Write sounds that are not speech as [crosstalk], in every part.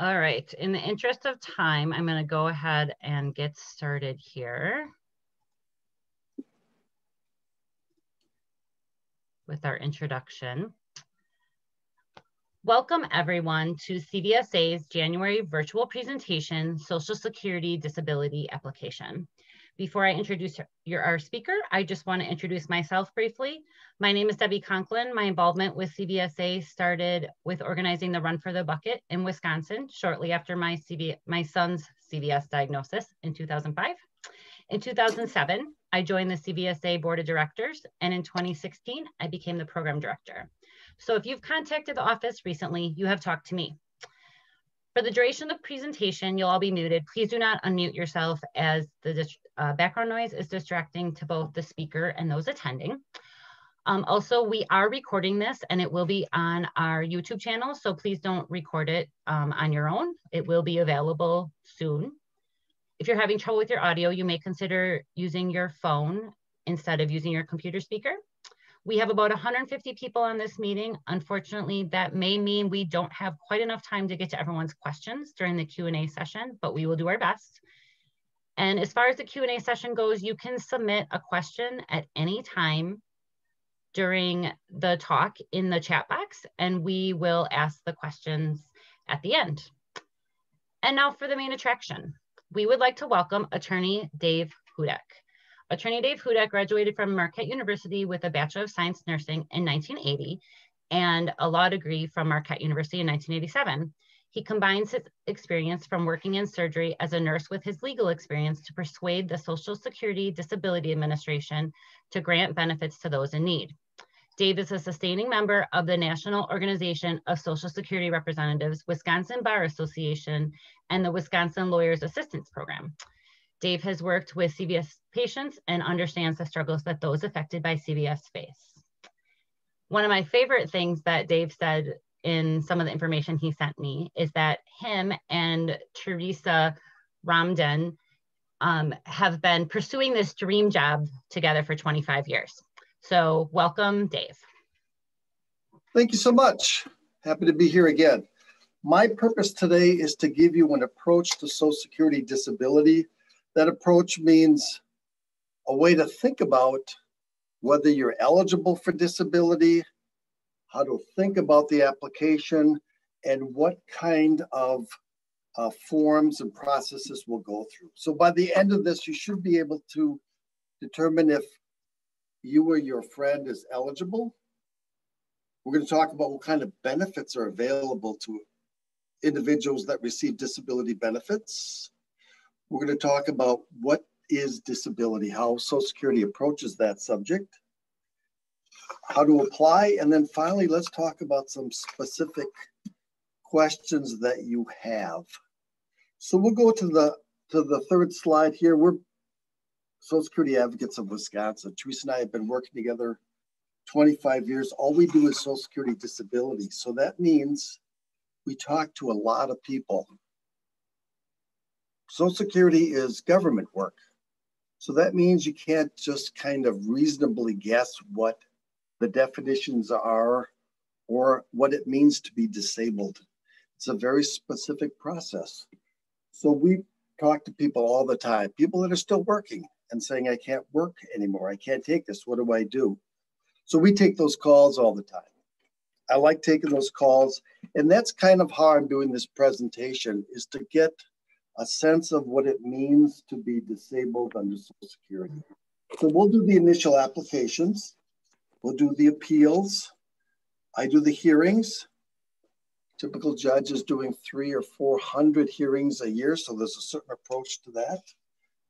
All right, in the interest of time, I'm gonna go ahead and get started here. With our introduction. Welcome everyone to CVSA's January virtual presentation, Social Security Disability Application. Before I introduce your, our speaker, I just want to introduce myself briefly. My name is Debbie Conklin. My involvement with CVSA started with organizing the Run for the Bucket in Wisconsin shortly after my, CV, my son's CVS diagnosis in 2005. In 2007, I joined the CVSA Board of Directors, and in 2016, I became the program director. So if you've contacted the office recently, you have talked to me. For the duration of the presentation, you'll all be muted. Please do not unmute yourself as the uh, background noise is distracting to both the speaker and those attending. Um, also, we are recording this and it will be on our YouTube channel, so please don't record it um, on your own. It will be available soon. If you're having trouble with your audio, you may consider using your phone instead of using your computer speaker. We have about 150 people on this meeting. Unfortunately, that may mean we don't have quite enough time to get to everyone's questions during the Q&A session, but we will do our best. And as far as the Q&A session goes, you can submit a question at any time during the talk in the chat box, and we will ask the questions at the end. And now for the main attraction. We would like to welcome attorney Dave Hudec. Attorney Dave Hudec graduated from Marquette University with a Bachelor of Science Nursing in 1980 and a law degree from Marquette University in 1987. He combines his experience from working in surgery as a nurse with his legal experience to persuade the Social Security Disability Administration to grant benefits to those in need. Dave is a sustaining member of the National Organization of Social Security Representatives, Wisconsin Bar Association, and the Wisconsin Lawyers Assistance Program. Dave has worked with CVS patients and understands the struggles that those affected by CVS face. One of my favorite things that Dave said in some of the information he sent me is that him and Teresa Romdenne um, have been pursuing this dream job together for 25 years. So welcome, Dave. Thank you so much. Happy to be here again. My purpose today is to give you an approach to Social Security disability that approach means a way to think about whether you're eligible for disability, how to think about the application, and what kind of uh, forms and processes we'll go through. So by the end of this, you should be able to determine if you or your friend is eligible. We're going to talk about what kind of benefits are available to individuals that receive disability benefits. We're going to talk about what is disability, how Social Security approaches that subject, how to apply, and then finally, let's talk about some specific questions that you have. So we'll go to the to the third slide here. We're Social Security Advocates of Wisconsin. Teresa and I have been working together 25 years. All we do is Social Security disability. So that means we talk to a lot of people Social Security is government work. So that means you can't just kind of reasonably guess what the definitions are or what it means to be disabled. It's a very specific process. So we talk to people all the time, people that are still working and saying, I can't work anymore. I can't take this. What do I do? So we take those calls all the time. I like taking those calls. And that's kind of how I'm doing this presentation is to get a sense of what it means to be disabled under Social Security. So we'll do the initial applications, we'll do the appeals, I do the hearings. Typical judge is doing three or 400 hearings a year, so there's a certain approach to that.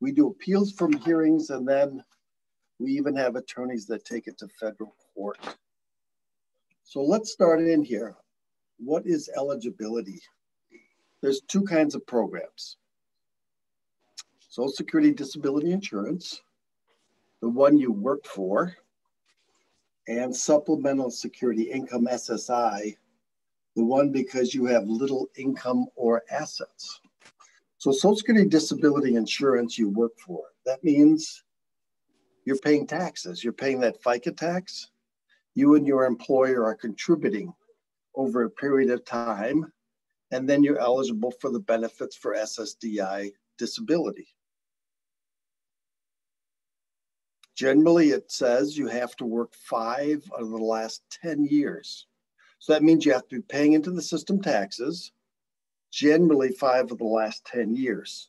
We do appeals from hearings, and then we even have attorneys that take it to federal court. So let's start in here. What is eligibility? There's two kinds of programs. Social Security Disability Insurance, the one you work for, and Supplemental Security Income SSI, the one because you have little income or assets. So Social Security Disability Insurance you work for, that means you're paying taxes. You're paying that FICA tax. You and your employer are contributing over a period of time and then you're eligible for the benefits for SSDI disability. Generally, it says you have to work five out of the last 10 years. So that means you have to be paying into the system taxes, generally five of the last 10 years.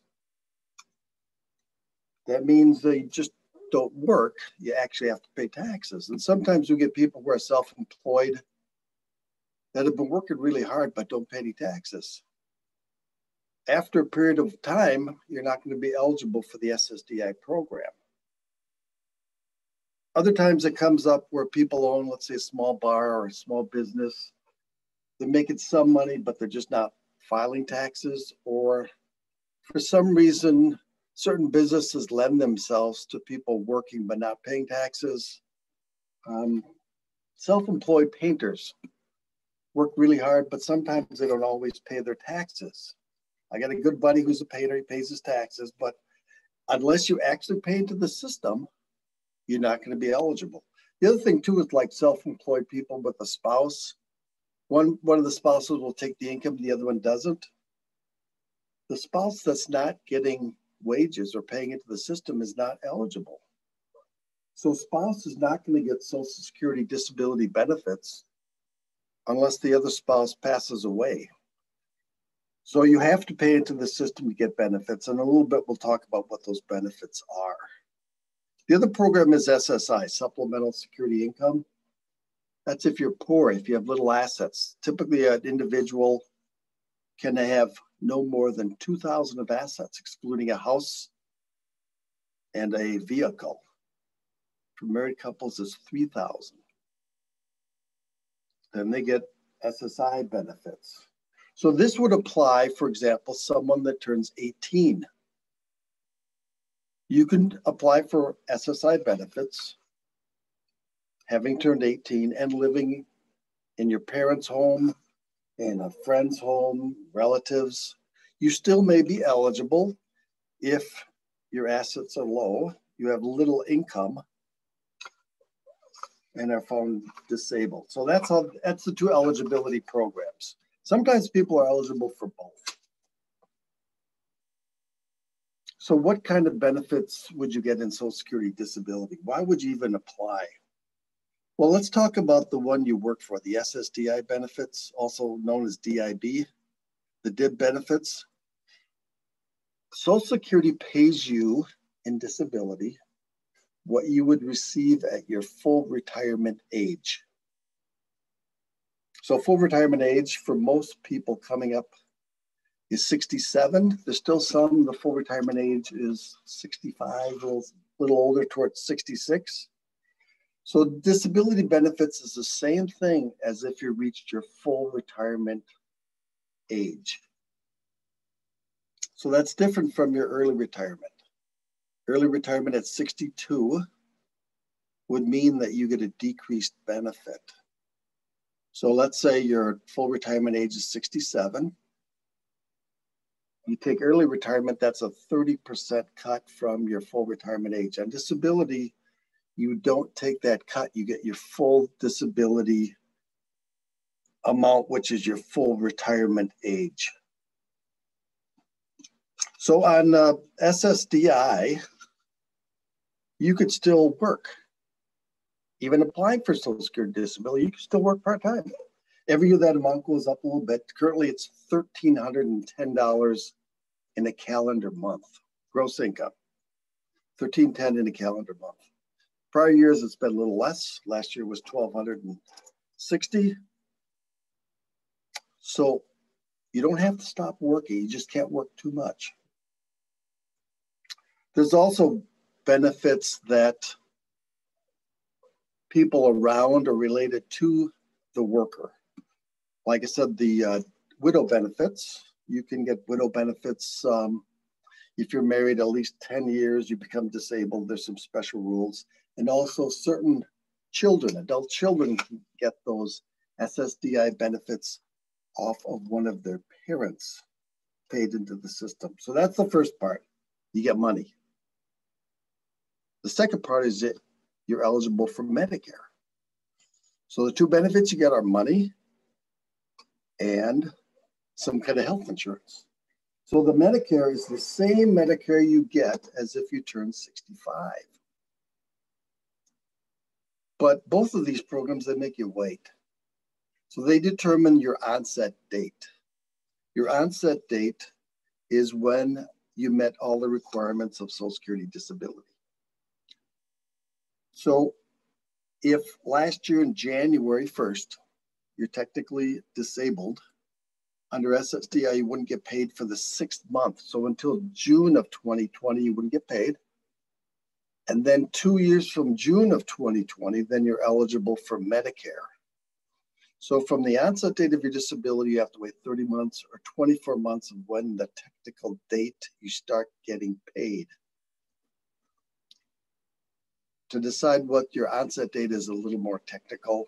That means they just don't work, you actually have to pay taxes. And sometimes we get people who are self employed that have been working really hard but don't pay any taxes. After a period of time, you're not going to be eligible for the SSDI program. Other times it comes up where people own, let's say, a small bar or a small business. They're making some money, but they're just not filing taxes, or for some reason, certain businesses lend themselves to people working but not paying taxes. Um, Self employed painters work really hard, but sometimes they don't always pay their taxes. I got a good buddy who's a painter, he pays his taxes, but unless you actually pay into the system, you're not going to be eligible. The other thing too is like self-employed people with a spouse. One one of the spouses will take the income, the other one doesn't. The spouse that's not getting wages or paying into the system is not eligible. So spouse is not going to get Social Security disability benefits unless the other spouse passes away. So you have to pay into the system to get benefits. And a little bit we'll talk about what those benefits are. The other program is SSI, Supplemental Security Income. That's if you're poor, if you have little assets. Typically, an individual can have no more than 2,000 of assets, excluding a house and a vehicle. For married couples, it's 3,000. Then they get SSI benefits. So this would apply, for example, someone that turns 18 you can apply for SSI benefits having turned 18 and living in your parents' home, in a friend's home, relatives. You still may be eligible if your assets are low, you have little income, and are found disabled. So that's how that's the two eligibility programs. Sometimes people are eligible for both. So what kind of benefits would you get in Social Security disability? Why would you even apply? Well, let's talk about the one you work for, the SSDI benefits, also known as DIB, the DIB benefits. Social Security pays you in disability what you would receive at your full retirement age. So full retirement age for most people coming up is 67. There's still some, the full retirement age is 65, a little, little older towards 66. So disability benefits is the same thing as if you reached your full retirement age. So that's different from your early retirement. Early retirement at 62 would mean that you get a decreased benefit. So let's say your full retirement age is 67 you take early retirement, that's a 30% cut from your full retirement age. On disability, you don't take that cut, you get your full disability amount, which is your full retirement age. So on uh, SSDI, you could still work. Even applying for Social Security disability, you can still work part time. Every year that amount goes up a little bit. Currently, it's $1,310 in a calendar month, gross income. 1310 in a calendar month. Prior years, it's been a little less. Last year was 1260. So you don't have to stop working. You just can't work too much. There's also benefits that people around or related to the worker. Like I said, the uh, widow benefits, you can get widow benefits. Um, if you're married at least 10 years, you become disabled. There's some special rules. And also certain children, adult children can get those SSDI benefits off of one of their parents paid into the system. So that's the first part. You get money. The second part is that you're eligible for Medicare. So the two benefits you get are money and some kind of health insurance. So the Medicare is the same Medicare you get as if you turn 65. But both of these programs, they make you wait. So they determine your onset date. Your onset date is when you met all the requirements of Social Security disability. So if last year in January 1st, you're technically disabled, under SSDI, you wouldn't get paid for the sixth month. So until June of 2020, you wouldn't get paid. And then two years from June of 2020, then you're eligible for Medicare. So from the onset date of your disability, you have to wait 30 months or 24 months of when the technical date you start getting paid. To decide what your onset date is a little more technical.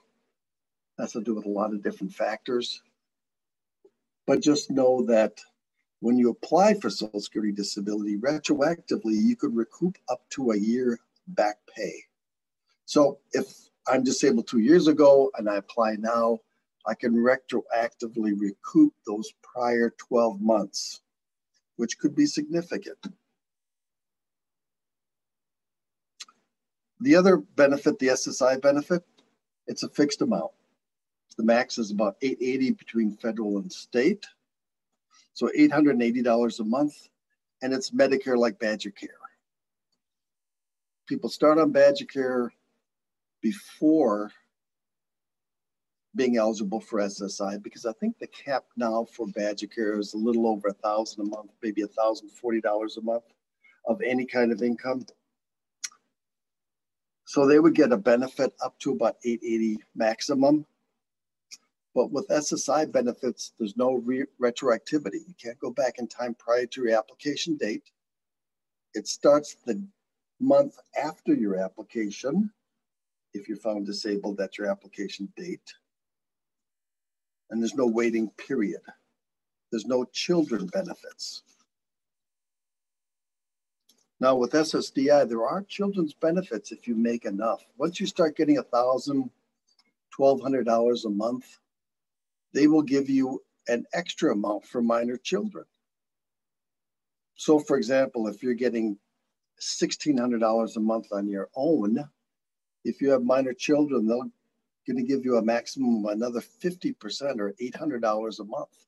Has to do with a lot of different factors. But just know that when you apply for Social Security disability, retroactively, you could recoup up to a year back pay. So if I'm disabled two years ago and I apply now, I can retroactively recoup those prior 12 months, which could be significant. The other benefit, the SSI benefit, it's a fixed amount. The max is about 880 between federal and state. So $880 a month, and it's Medicare like Badger Care. People start on Badger Care before being eligible for SSI because I think the cap now for Badger Care is a little over a thousand a month, maybe thousand forty dollars a month of any kind of income. So they would get a benefit up to about 880 maximum. But with SSI benefits, there's no re- retroactivity. You can't go back in time prior to your application date. It starts the month after your application. If you're found disabled, at your application date. And there's no waiting period. There's no children benefits. Now with SSDI, there are children's benefits if you make enough. Once you start getting a thousand, twelve hundred dollars a month, they will give you an extra amount for minor children. So, for example, if you're getting $1,600 a month on your own, if you have minor children, they're going to give you a maximum of another 50% or $800 a month,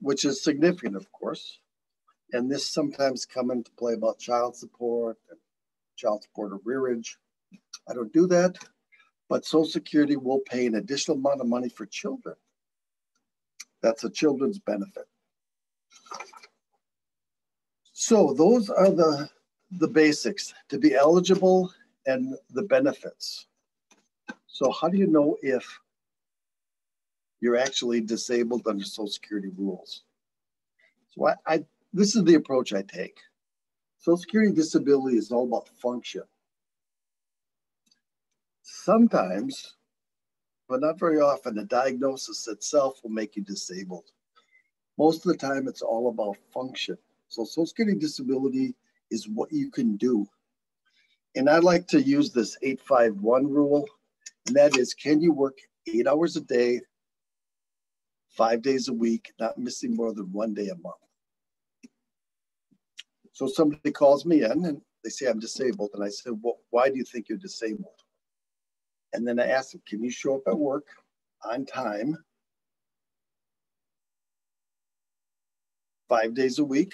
which is significant, of course. And this sometimes come into play about child support and child support arrearage. I don't do that but Social Security will pay an additional amount of money for children. That's a children's benefit. So those are the, the basics to be eligible and the benefits. So how do you know if you're actually disabled under Social Security rules? So I, I this is the approach I take. Social Security disability is all about function. Sometimes, but not very often, the diagnosis itself will make you disabled. Most of the time, it's all about function. So, Social Security disability is what you can do. And I like to use this 851 rule, and that is can you work eight hours a day, five days a week, not missing more than one day a month? So somebody calls me in and they say I'm disabled, and I said, Well, why do you think you're disabled? And then I asked him, can you show up at work on time five days a week,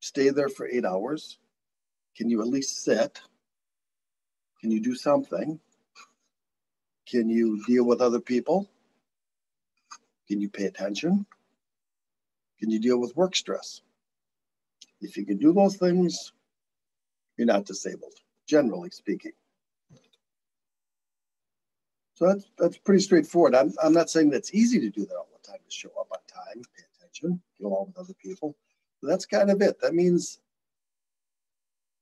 stay there for eight hours? Can you at least sit? Can you do something? Can you deal with other people? Can you pay attention? Can you deal with work stress? If you can do those things, you're not disabled, generally speaking. So that's that's pretty straightforward. I'm, I'm not saying that's easy to do that all the time to show up on time, pay attention, get along with other people. But that's kind of it. That means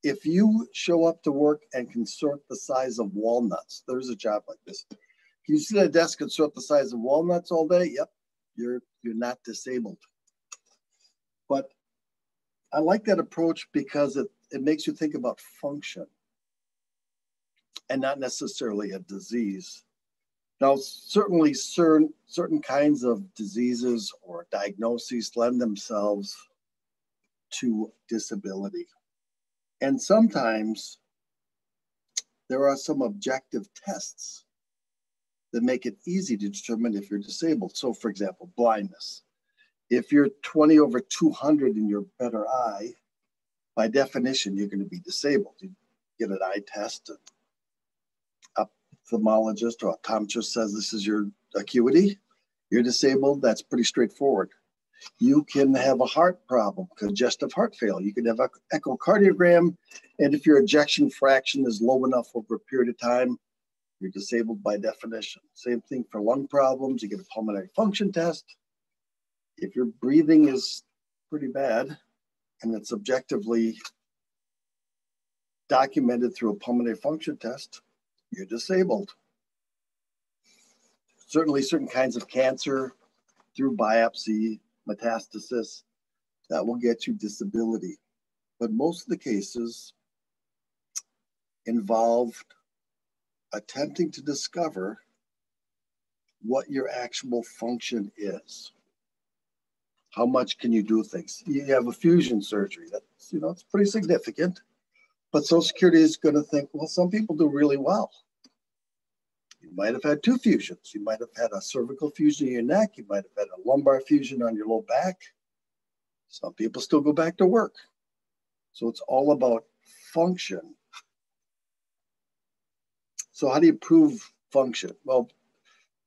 if you show up to work and can sort the size of walnuts, there's a job like this. Can you sit at a desk and sort the size of walnuts all day? Yep, you're you're not disabled. But I like that approach because it, it makes you think about function and not necessarily a disease Now, certainly certain, certain kinds of diseases or diagnoses lend themselves to disability. And sometimes there are some objective tests that make it easy to determine if you're disabled. So, for example, blindness. If you're 20 over 200 in your better eye, by definition, you're going to be disabled. You get an eye test, an ophthalmologist or optometrist says this is your acuity, you're disabled, that's pretty straightforward. You can have a heart problem, congestive heart failure. You can have an echocardiogram, and if your ejection fraction is low enough over a period of time, you're disabled by definition. Same thing for lung problems. You get a pulmonary function test. If your breathing is pretty bad and it's objectively documented through a pulmonary function test, you're disabled. Certainly, certain kinds of cancer through biopsy, metastasis, that will get you disability. But most of the cases involved attempting to discover what your actual function is. How much can you do things? You have a fusion surgery. That's, you know, it's pretty significant. But Social Security is going to think, well, some people do really well. You might have had two fusions. You might have had a cervical fusion in your neck. You might have had a lumbar fusion on your low back. Some people still go back to work. So it's all about function so how do you prove function? Well,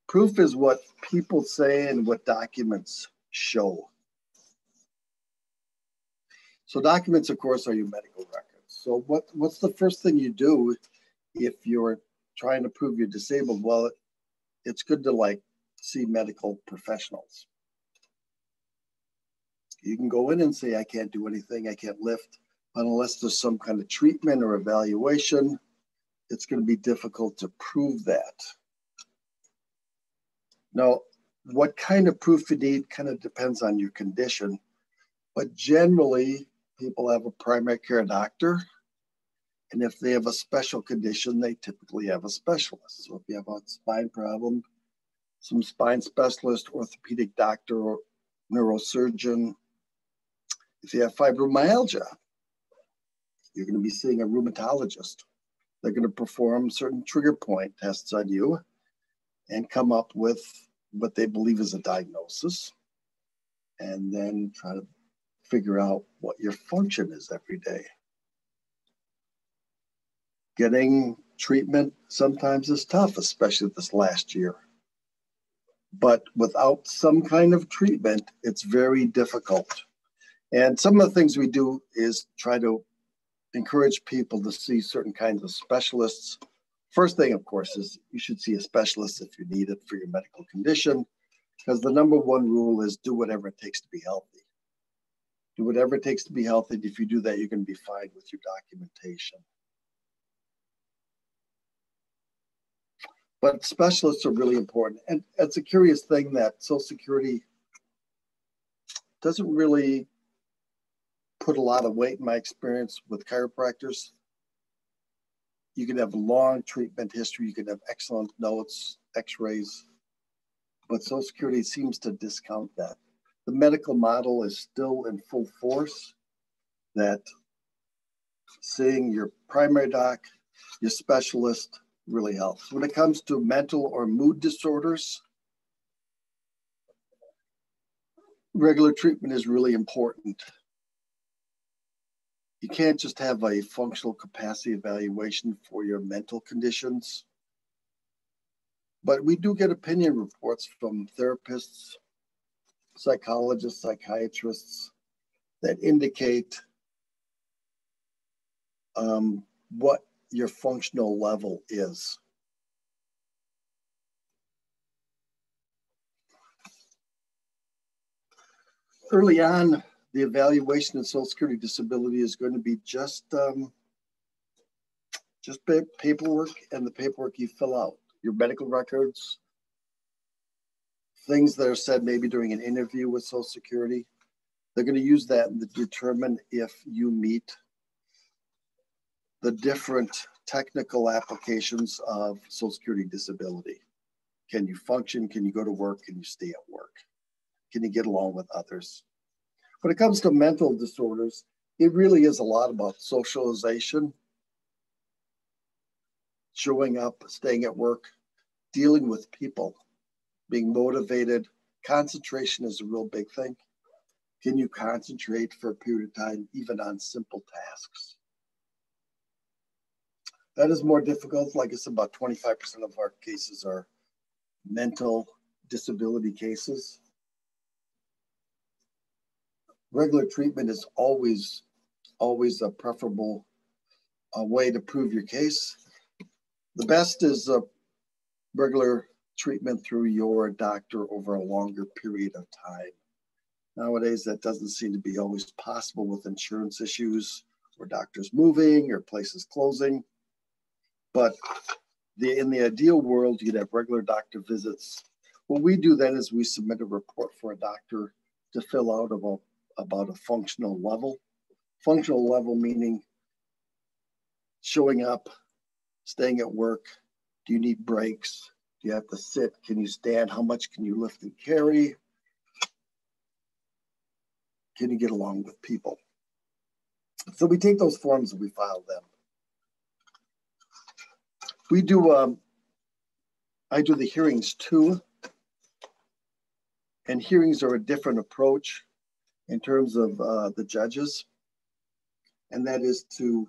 proof is what people say and what documents show. So documents, of course, are your medical records. So what, what's the first thing you do if you're trying to prove you're disabled? Well, it's good to like see medical professionals. You can go in and say, I can't do anything, I can't lift, but unless there's some kind of treatment or evaluation it's going to be difficult to prove that. Now, what kind of proof you need kind of depends on your condition, but generally, people have a primary care doctor. And if they have a special condition, they typically have a specialist. So if you have a spine problem, some spine specialist, orthopedic doctor, or neurosurgeon. If you have fibromyalgia, you're going to be seeing a rheumatologist. They're going to perform certain trigger point tests on you and come up with what they believe is a diagnosis and then try to figure out what your function is every day. Getting treatment sometimes is tough, especially this last year. But without some kind of treatment, it's very difficult. And some of the things we do is try to encourage people to see certain kinds of specialists. First thing, of course, is you should see a specialist if you need it for your medical condition, because the number one rule is do whatever it takes to be healthy. Do whatever it takes to be healthy. If you do that, you're going to be fine with your documentation. But specialists are really important. And it's a curious thing that Social Security doesn't really put a lot of weight in my experience with chiropractors. You can have long treatment history, you can have excellent notes, x rays, but Social Security seems to discount that. The medical model is still in full force that seeing your primary doc, your specialist really helps. When it comes to mental or mood disorders, regular treatment is really important you can't just have a functional capacity evaluation for your mental conditions. But we do get opinion reports from therapists, psychologists, psychiatrists that indicate um, what your functional level is. Early on, the evaluation of Social Security disability is going to be just um, just paperwork and the paperwork you fill out, your medical records, things that are said maybe during an interview with Social Security. They're going to use that to determine if you meet the different technical applications of Social Security disability. Can you function? Can you go to work? Can you stay at work? Can you get along with others? When it comes to mental disorders, it really is a lot about socialization, showing up, staying at work, dealing with people, being motivated. Concentration is a real big thing. Can you concentrate for a period of time, even on simple tasks? That is more difficult. Like I said, about 25% of our cases are mental disability cases. Regular treatment is always, always a preferable uh, way to prove your case. The best is a regular treatment through your doctor over a longer period of time. Nowadays, that doesn't seem to be always possible with insurance issues or doctors moving or places closing. But the, in the ideal world, you'd have regular doctor visits. What we do then is we submit a report for a doctor to fill out about, about a functional level. Functional level meaning showing up, staying at work. Do you need breaks? Do you have to sit? Can you stand? How much can you lift and carry? Can you get along with people? So we take those forms and we file them. We do, um, I do the hearings too. And hearings are a different approach in terms of uh, the judges. And that is to,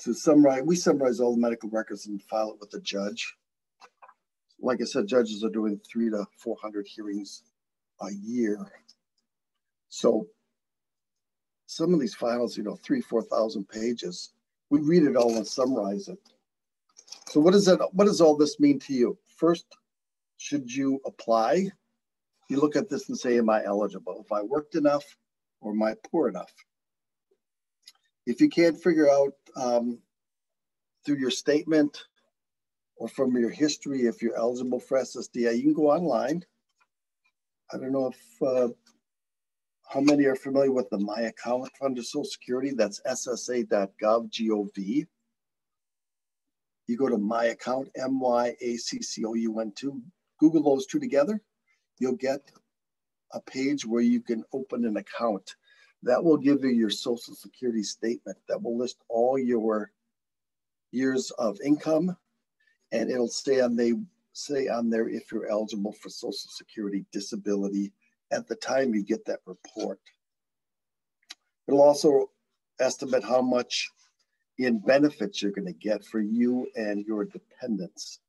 to summarize, we summarize all the medical records and file it with the judge. Like I said, judges are doing three to 400 hearings a year. So some of these files, you know, three, 4,000 pages, we read it all and summarize it. So what does that, what does all this mean to you? First, should you apply? You look at this and say, am I eligible? If I worked enough or am I poor enough? If you can't figure out um, through your statement or from your history if you're eligible for SSDI, you can go online. I don't know if uh, how many are familiar with the My Account under Social Security. That's ssa.gov.gov. You go to my account, M Y A C C O U N 2, Google those two together. You'll get a page where you can open an account. That will give you your Social Security statement that will list all your years of income and it'll say on they say on there if you're eligible for Social Security disability at the time you get that report. It'll also estimate how much in benefits you're going to get for you and your dependents.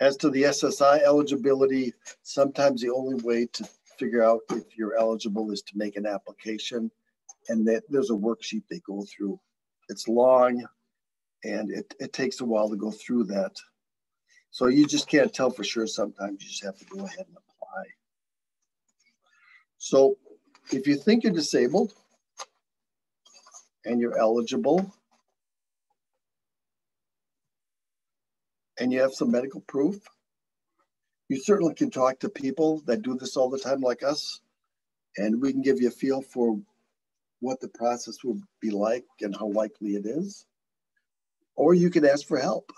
As to the SSI eligibility, sometimes the only way to figure out if you're eligible is to make an application and that there's a worksheet they go through. It's long and it, it takes a while to go through that. So you just can't tell for sure. Sometimes you just have to go ahead and apply. So if you think you're disabled, and you're eligible and you have some medical proof, you certainly can talk to people that do this all the time, like us, and we can give you a feel for what the process will be like and how likely it is. Or you can ask for help.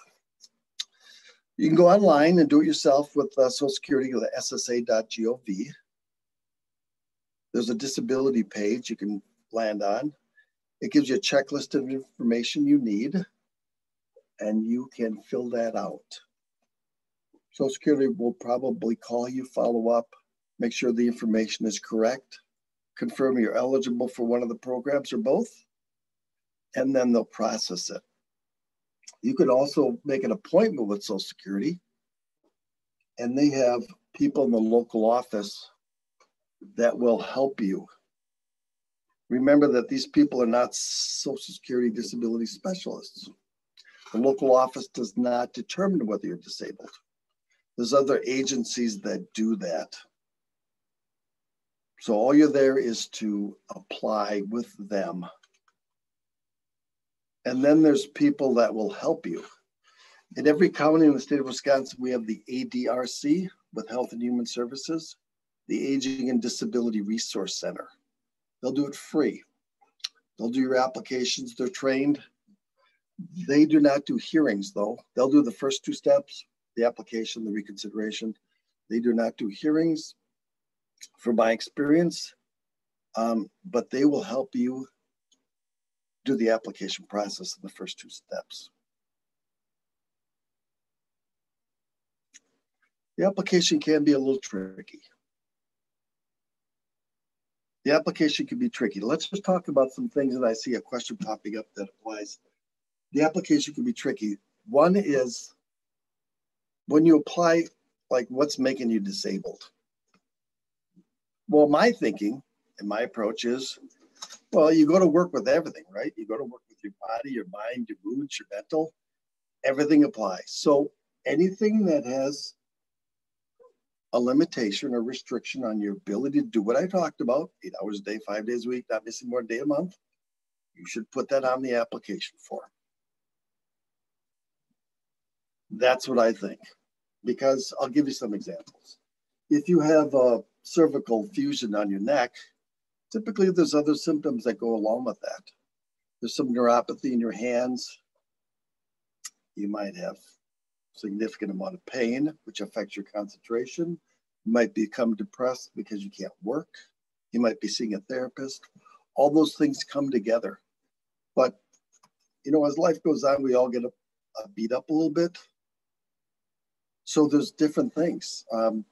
You can go online and do it yourself with uh, Social Security, the ssa.gov. There's a disability page you can land on. It gives you a checklist of information you need, and you can fill that out. Social Security will probably call you, follow up, make sure the information is correct, confirm you're eligible for one of the programs or both, and then they'll process it. You could also make an appointment with Social Security, and they have people in the local office that will help you Remember that these people are not Social Security disability specialists. The local office does not determine whether you're disabled. There's other agencies that do that. So all you're there is to apply with them. And then there's people that will help you. In every county in the state of Wisconsin, we have the ADRC with Health and Human Services, the Aging and Disability Resource Center. They'll do it free. They'll do your applications. They're trained. They do not do hearings though. They'll do the first two steps, the application, the reconsideration. They do not do hearings from my experience, um, but they will help you do the application process in the first two steps. The application can be a little tricky. The application can be tricky. Let's just talk about some things that I see a question popping up that applies. The application can be tricky. One is when you apply, like what's making you disabled? Well, my thinking and my approach is, well, you go to work with everything, right? You go to work with your body, your mind, your moods, your mental, everything applies. So anything that has a limitation or restriction on your ability to do what I talked about, eight hours a day, five days a week, not missing more day a month, you should put that on the application form. That's what I think. Because I'll give you some examples. If you have a cervical fusion on your neck, typically there's other symptoms that go along with that. There's some neuropathy in your hands. You might have significant amount of pain, which affects your concentration. You might become depressed because you can't work. You might be seeing a therapist. All those things come together. But, you know, as life goes on, we all get a, a beat up a little bit. So there's different things. Um,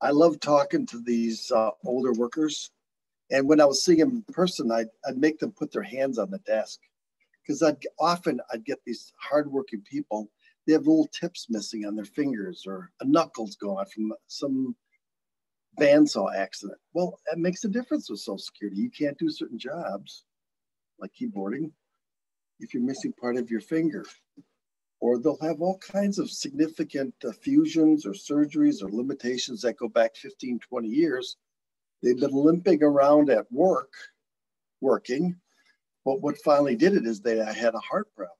I love talking to these uh, older workers. And when I was seeing them in person, I'd, I'd make them put their hands on the desk because I'd often I'd get these hardworking people they have little tips missing on their fingers or a knuckle's gone from some bandsaw accident. Well, that makes a difference with Social Security. You can't do certain jobs like keyboarding if you're missing part of your finger. Or they'll have all kinds of significant uh, fusions or surgeries or limitations that go back 15, 20 years. They've been limping around at work, working. But what finally did it is they had a heart problem.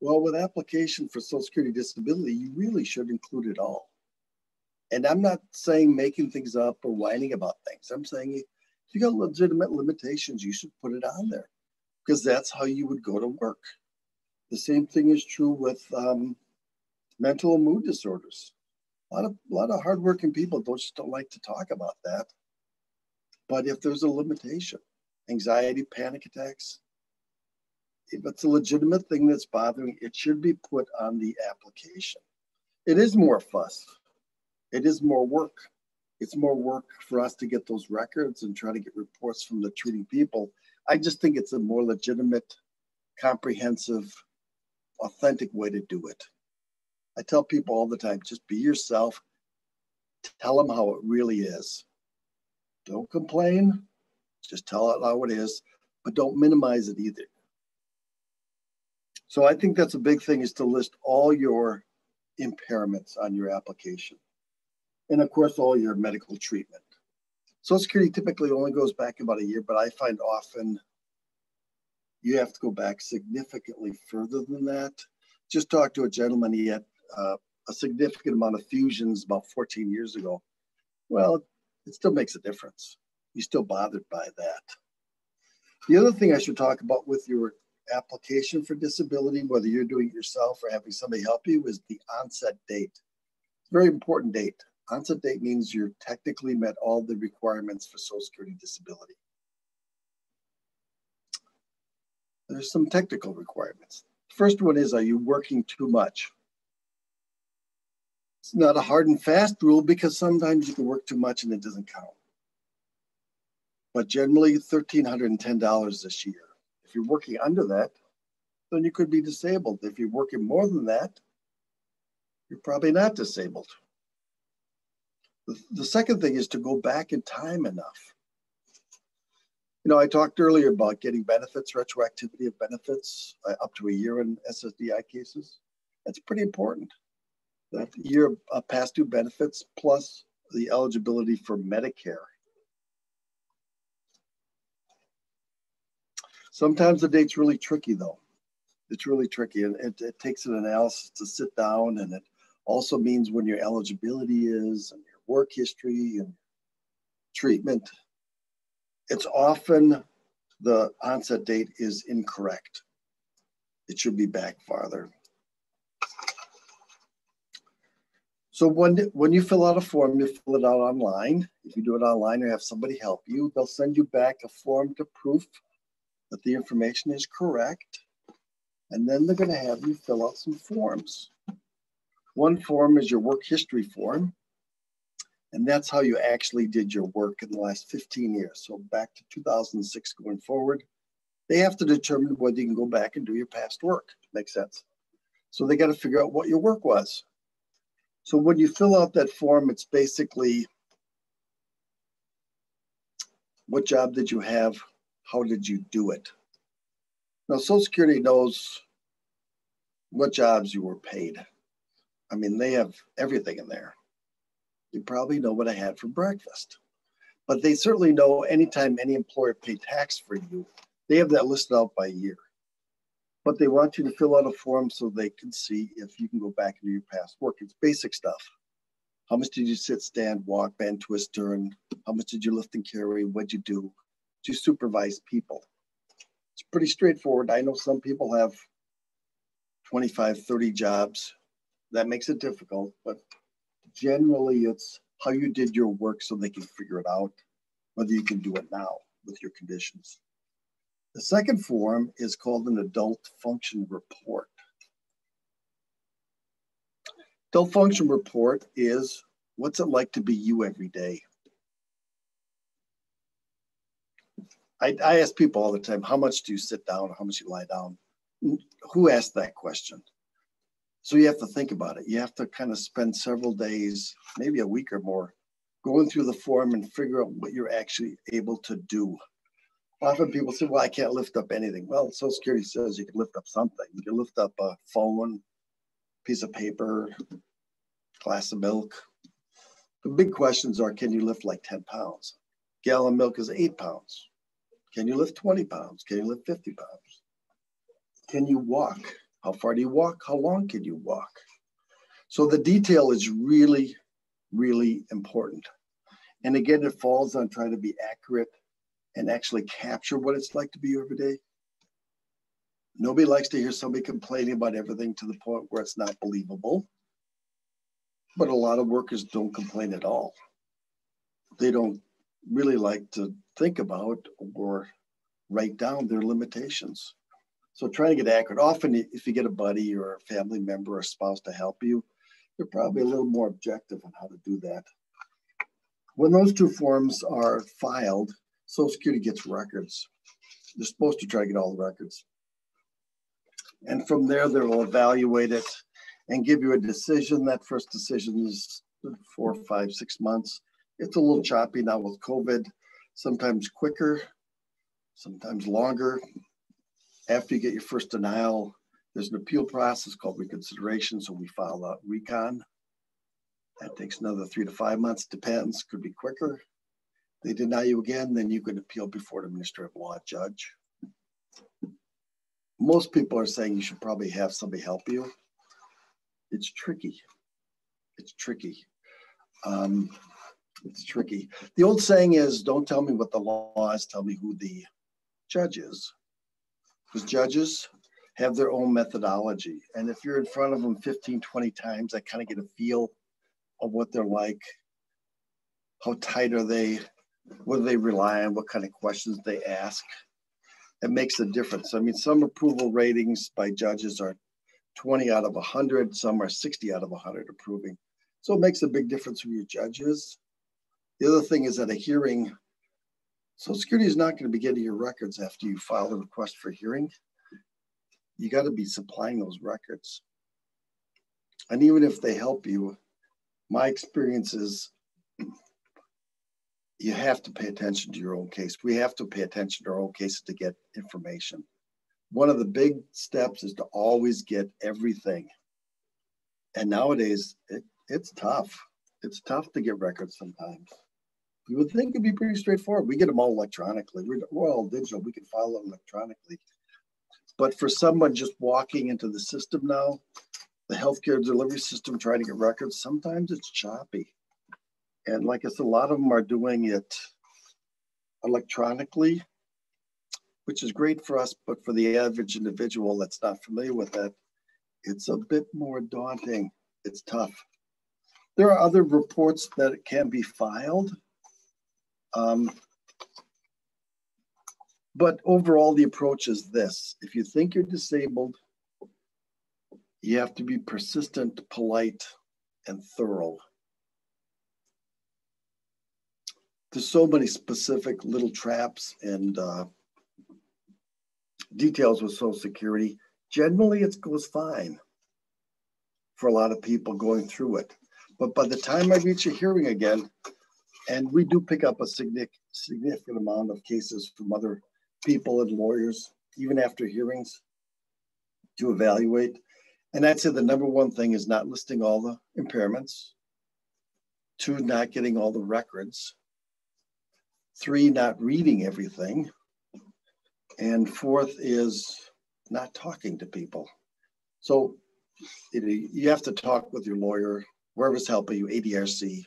Well, with application for Social Security disability, you really should include it all. And I'm not saying making things up or whining about things. I'm saying if you got legitimate limitations, you should put it on there because that's how you would go to work. The same thing is true with um, mental and mood disorders. A lot of a lot of hardworking people don't just don't like to talk about that. But if there's a limitation, anxiety, panic attacks, if it's a legitimate thing that's bothering, it should be put on the application. It is more fuss. It is more work. It's more work for us to get those records and try to get reports from the treating people. I just think it's a more legitimate, comprehensive, authentic way to do it. I tell people all the time just be yourself, tell them how it really is. Don't complain, just tell it how it is, but don't minimize it either. So I think that's a big thing is to list all your impairments on your application. And of course, all your medical treatment. Social Security typically only goes back about a year, but I find often you have to go back significantly further than that. Just talked to a gentleman, he had uh, a significant amount of fusions about 14 years ago. Well, it still makes a difference. You're still bothered by that. The other thing I should talk about with your application for disability, whether you're doing it yourself or having somebody help you, is the onset date. Very important date. Onset date means you're technically met all the requirements for Social Security disability. There's some technical requirements. First one is, are you working too much? It's not a hard and fast rule because sometimes you can work too much and it doesn't count. But generally $1,310 this year If you're working under that, then you could be disabled. If you're working more than that, you're probably not disabled. The, the second thing is to go back in time enough. You know, I talked earlier about getting benefits, retroactivity of benefits uh, up to a year in SSDI cases. That's pretty important. That year of uh, past due benefits plus the eligibility for Medicare Sometimes the date's really tricky though. It's really tricky and it, it takes an analysis to sit down and it also means when your eligibility is and your work history and treatment. It's often the onset date is incorrect. It should be back farther. So when, when you fill out a form, you fill it out online. If you do it online or have somebody help you, they'll send you back a form to proof that the information is correct. And then they're gonna have you fill out some forms. One form is your work history form. And that's how you actually did your work in the last 15 years. So back to 2006 going forward, they have to determine whether you can go back and do your past work. Makes sense. So they got to figure out what your work was. So when you fill out that form, it's basically what job did you have? How did you do it? Now, Social Security knows what jobs you were paid. I mean, they have everything in there. You probably know what I had for breakfast. But they certainly know anytime any employer paid tax for you, they have that listed out by year. But they want you to fill out a form so they can see if you can go back into your past work. It's basic stuff. How much did you sit, stand, walk, bend, twist, turn? How much did you lift and carry? What'd you do? Did you supervise people? It's pretty straightforward. I know some people have 25, 30 jobs. That makes it difficult, but generally it's how you did your work so they can figure it out, whether you can do it now with your conditions. The second form is called an adult function report. Adult function report is what's it like to be you every day? I, I ask people all the time, how much do you sit down? How much you lie down? Who asked that question? So you have to think about it. You have to kind of spend several days, maybe a week or more, going through the form and figure out what you're actually able to do often people say, well, I can't lift up anything. Well, Social Security says you can lift up something. You can lift up a phone, piece of paper, glass of milk. The big questions are, can you lift like 10 pounds? Gallon milk is eight pounds. Can you lift 20 pounds? Can you lift 50 pounds? Can you walk? How far do you walk? How long can you walk? So the detail is really, really important. And again, it falls on trying to be accurate and actually capture what it's like to be you every day. Nobody likes to hear somebody complaining about everything to the point where it's not believable. But a lot of workers don't complain at all. They don't really like to think about or write down their limitations. So trying to get accurate. Often, if you get a buddy or a family member or spouse to help you, you're probably a little more objective on how to do that. When those two forms are filed, Social Security gets records. They're supposed to try to get all the records. And from there, they'll evaluate it and give you a decision. That first decision is four, five, six months. It's a little choppy now with COVID, sometimes quicker, sometimes longer. After you get your first denial, there's an appeal process called reconsideration. So we file a recon. That takes another three to five months, depends, could be quicker. They deny you again, then you can appeal before the administrative law judge. Most people are saying you should probably have somebody help you. It's tricky. It's tricky. Um, it's tricky. The old saying is don't tell me what the law is, tell me who the judge is. Because judges have their own methodology. And if you're in front of them 15, 20 times, I kind of get a feel of what they're like. How tight are they? What do they rely on, what kind of questions they ask. It makes a difference. I mean, some approval ratings by judges are 20 out of 100, some are 60 out of 100 approving. So it makes a big difference who your judge is. The other thing is at a hearing, Social Security is not going to be getting your records after you file a request for hearing. You got to be supplying those records. And even if they help you, my experience is you have to pay attention to your own case. We have to pay attention to our own cases to get information. One of the big steps is to always get everything. And nowadays, it, it's tough. It's tough to get records sometimes. You would think it'd be pretty straightforward. We get them all electronically. We're, we're all digital. We can file them electronically. But for someone just walking into the system now, the healthcare delivery system trying to get records, sometimes it's choppy and like I said, a lot of them are doing it electronically. which is great for us, but for the average individual that's not familiar with that, it's a bit more daunting. It's tough. There are other reports that can be filed. Um, but overall, the approach is this. If you think you're disabled, you have to be persistent, polite, and thorough. There's so many specific little traps and uh, details with Social Security. Generally, it goes fine for a lot of people going through it. But by the time I reach a hearing again, and we do pick up a significant amount of cases from other people and lawyers, even after hearings, to evaluate. And I'd say the number one thing is not listing all the impairments. Two, not getting all the records. Three, not reading everything. And fourth is not talking to people. So you know, you have to talk with your lawyer, whoever's helping you, ADRC,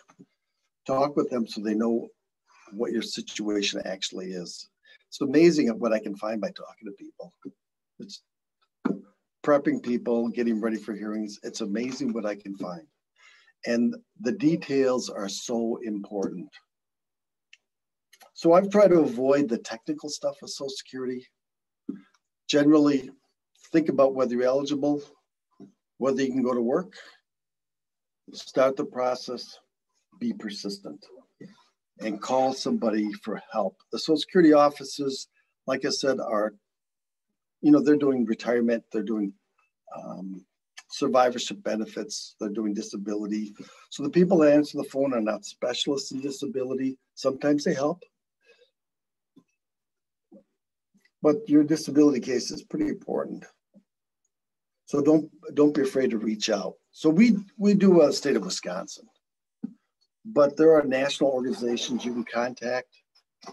talk with them so they know what your situation actually is. It's amazing what I can find by talking to people. It's prepping people, getting ready for hearings. It's amazing what I can find. And the details are so important. So I've tried to avoid the technical stuff of Social Security. Generally, think about whether you're eligible, whether you can go to work, start the process, be persistent, and call somebody for help. The Social Security offices, like I said, are, you know, they're doing retirement, they're doing um, survivorship benefits, they're doing disability. So the people that answer the phone are not specialists in disability. Sometimes they help. But your disability case is pretty important. So don't don't be afraid to reach out. So we we do a state of Wisconsin, but there are national organizations you can contact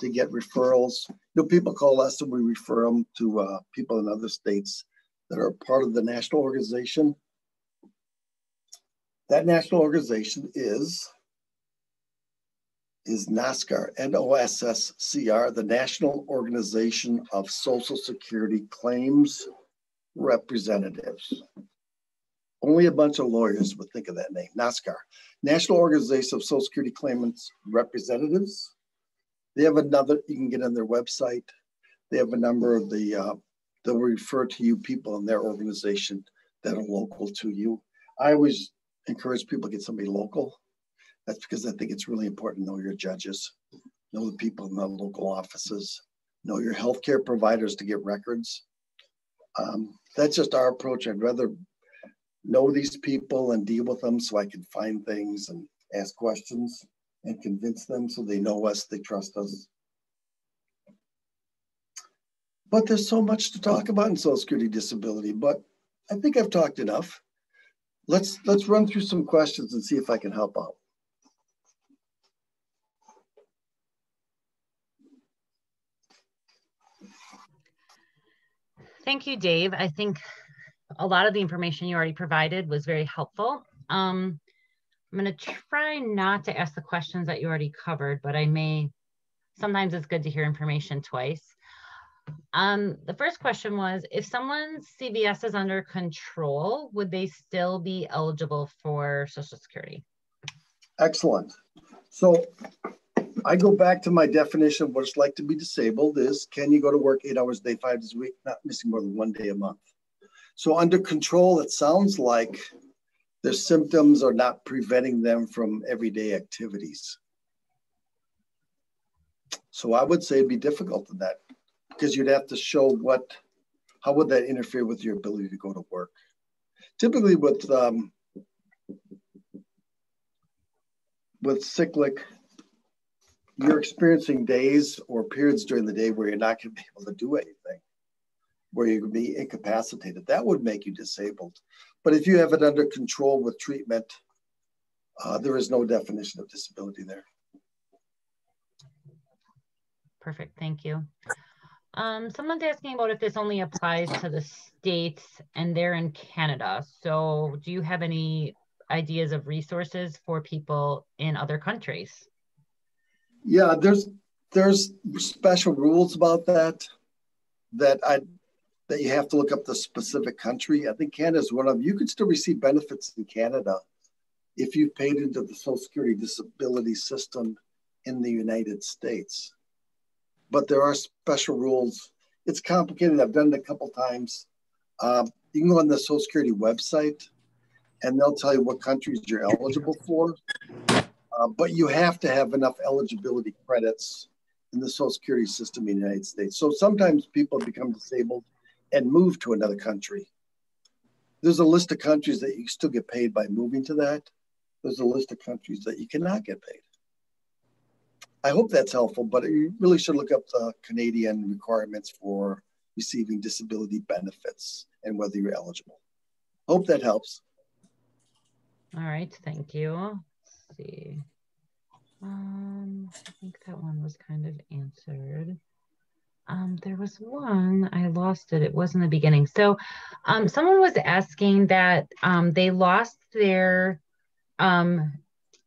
to get referrals. You know, people call us and we refer them to uh, people in other states that are part of the national organization. That national organization is is NOSSCR, N-O-S-S-C-R, the National Organization of Social Security Claims representatives. Only a bunch of lawyers would think of that name, NOSSCR, National Organization of Social Security Claimants Representatives. They have another, you can get on their website. They have a number of the, uh, they'll refer to you people in their organization that are local to you. I always encourage people to get somebody local. That's because I think it's really important to know your judges, know the people in the local offices, know your healthcare providers to get records. Um, that's just our approach. I'd rather know these people and deal with them so I can find things and ask questions and convince them so they know us, they trust us. But there's so much to talk about in Social Security disability, but I think I've talked enough. Let's let's run through some questions and see if I can help out. Thank you, Dave. I think a lot of the information you already provided was very helpful. Um, I'm going to try not to ask the questions that you already covered, but I may, sometimes it's good to hear information twice. Um, the first question was, if someone's CVS is under control, would they still be eligible for Social Security? Excellent. So I go back to my definition of what it's like to be disabled is can you go to work eight hours a day, five days a week, not missing more than one day a month? So under control, it sounds like their symptoms are not preventing them from everyday activities. So I would say it'd be difficult in that because you'd have to show what, how would that interfere with your ability to go to work? Typically with, um, with cyclic you're experiencing days or periods during the day where you're not going to be able to do anything, where you're going to be incapacitated. That would make you disabled. But if you have it under control with treatment, uh, there is no definition of disability there. Perfect. Thank you. Um, someone's asking about if this only applies to the states and they're in Canada. So, do you have any ideas of resources for people in other countries? Yeah, there's there's special rules about that. that I that you have to look up the specific country. I think Canada is one of. You could still receive benefits in Canada if you've paid into the Social Security disability system in the United States. But there are special rules. It's complicated. I've done it a couple times. Uh, you can go on the Social Security website and they'll tell you what countries you're eligible for. Uh, but you have to have enough eligibility credits in the Social Security system in the United States. So sometimes people become disabled and move to another country. There's a list of countries that you still get paid by moving to that. There's a list of countries that you cannot get paid. I hope that's helpful, but you really should look up the Canadian requirements for receiving disability benefits and whether you're eligible. Hope that helps. All right, thank you. See. Um, I think that one was kind of answered. Um, there was one, I lost it. It was in the beginning. So um, someone was asking that um, they lost their um,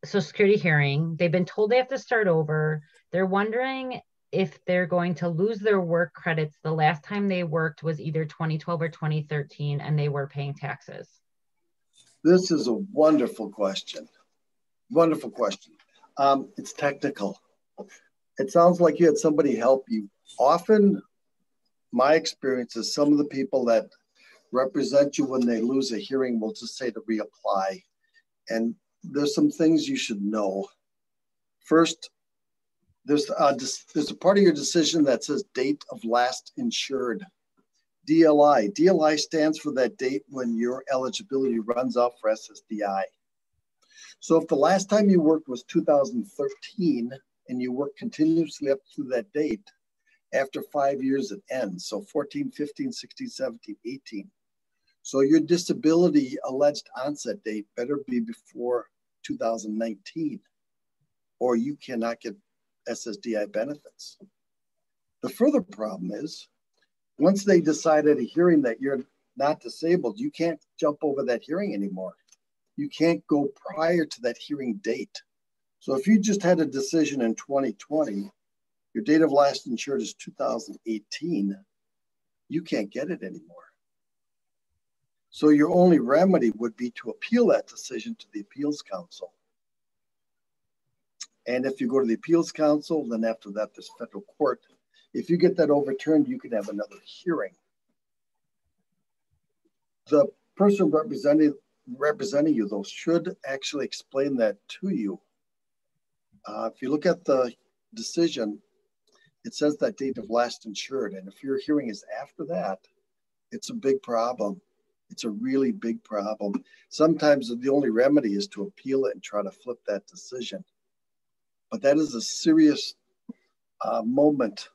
Social Security hearing. They've been told they have to start over. They're wondering if they're going to lose their work credits. The last time they worked was either 2012 or 2013, and they were paying taxes. This is a wonderful question. Wonderful question. Um, it's technical. It sounds like you had somebody help you. Often, my experience is some of the people that represent you when they lose a hearing will just say to reapply. And there's some things you should know. First, there's a, there's a part of your decision that says date of last insured. DLI. DLI stands for that date when your eligibility runs off for SSDI. So if the last time you worked was 2013 and you work continuously up to that date, after five years it ends. So 14, 15, 16, 17, 18. So your disability alleged onset date better be before 2019 or you cannot get SSDI benefits. The further problem is once they decide at a hearing that you're not disabled, you can't jump over that hearing anymore you can't go prior to that hearing date. So if you just had a decision in 2020, your date of last insured is 2018, you can't get it anymore. So your only remedy would be to appeal that decision to the appeals council. And if you go to the appeals council, then after that, there's federal court. If you get that overturned, you can have another hearing. The person representing representing you, though, should actually explain that to you. Uh, if you look at the decision, it says that date of last insured. And if your hearing is after that, it's a big problem. It's a really big problem. Sometimes the only remedy is to appeal it and try to flip that decision. But that is a serious uh, moment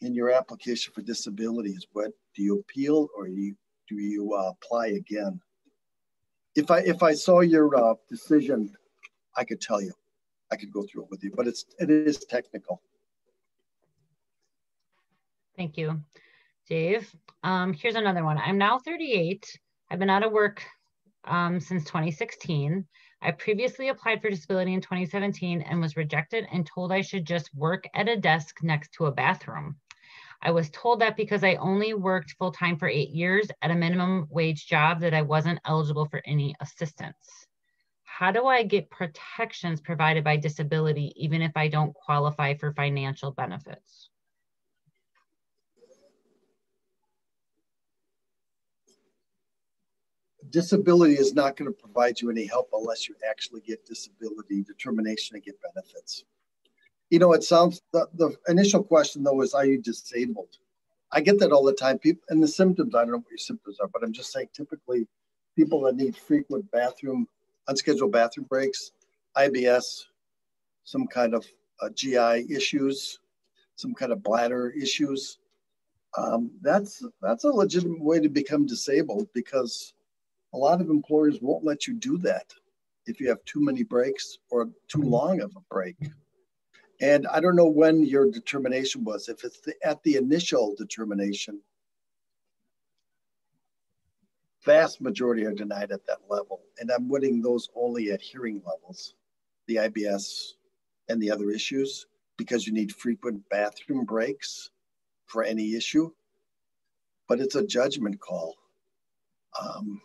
in your application for disability is what do you appeal or do you, do you uh, apply again? If I if I saw your uh, decision, I could tell you, I could go through it with you, but it's it is technical. Thank you, Dave. Um, here's another one. I'm now 38. I've been out of work um, since 2016. I previously applied for disability in 2017 and was rejected and told I should just work at a desk next to a bathroom. I was told that because I only worked full time for eight years at a minimum wage job that I wasn't eligible for any assistance. How do I get protections provided by disability even if I don't qualify for financial benefits? Disability is not going to provide you any help unless you actually get disability determination and get benefits you know, it sounds the, the initial question though is, are you disabled? I get that all the time. People and the symptoms, I don't know what your symptoms are, but I'm just saying typically people that need frequent bathroom, unscheduled bathroom breaks, IBS, some kind of uh, GI issues, some kind of bladder issues. Um, that's that's a legitimate way to become disabled because a lot of employers won't let you do that if you have too many breaks or too mm-hmm. long of a break. And I don't know when your determination was. If it's the, at the initial determination, vast majority are denied at that level. And I'm winning those only at hearing levels, the IBS and the other issues, because you need frequent bathroom breaks. for any issue, but it's a judgment call. Um,